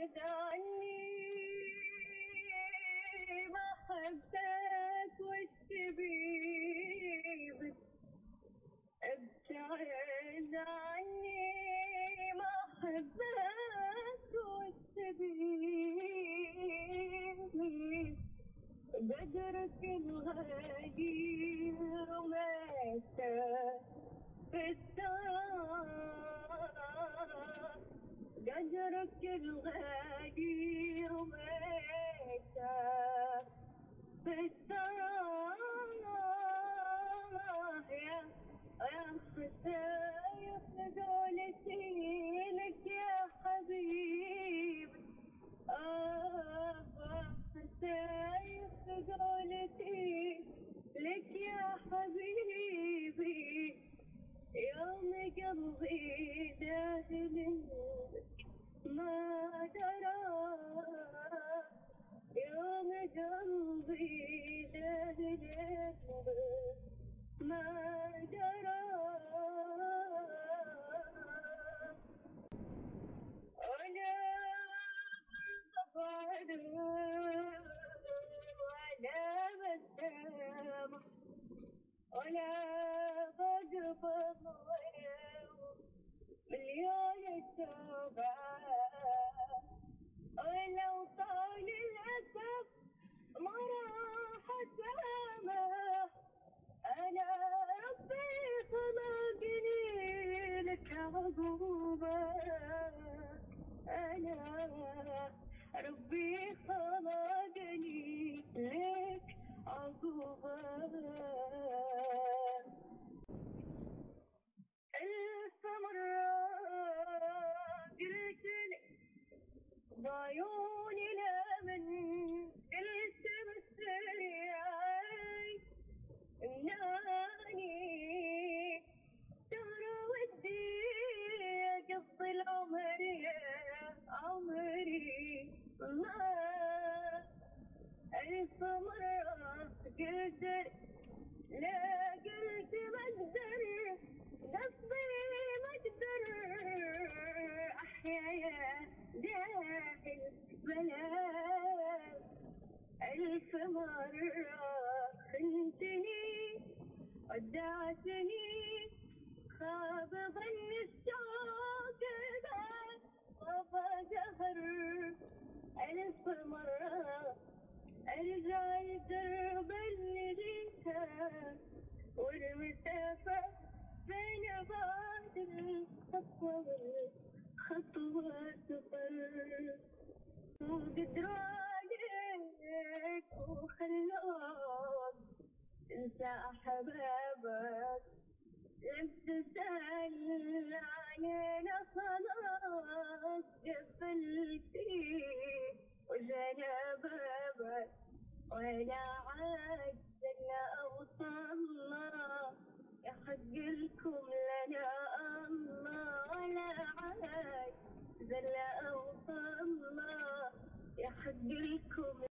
عني ما حبك والسبيب ابتعد عني ما حبك والسبيب قدرك الغدير رميت في التراب قدرك الغدير رميت في التراب يا حسايف قولتي لك يا حبيبي. آه حسايف قولتي لك يا حبيبي. يوم قلبي ولا بقبض مليون التوبة. ولو طال الأسف ما راح أسامح أنا ربي خلقني لك عقوبة. أنا ربي خلقني لك عقوبة. بعيوني لا من قلت بس عاي اناني سهرة ودي اقضي العمر يا عمري. ما ألف مرة قلت لا قلت ما جاهل بلاك ألف مرة خنتني ودعتني خاب ظن الشوق وفى جهر. ألف مرة أرجع الدرب اللي جيتها والمسافة بين بعد الخطوة والخطوة سفر. وقدروا عليك وخلوك تنسى أحبابك لم تسأل علينا خلاص قفلتي وجانا بابك ولا عاد لنا أوصلنا يحق لكم لنا عاد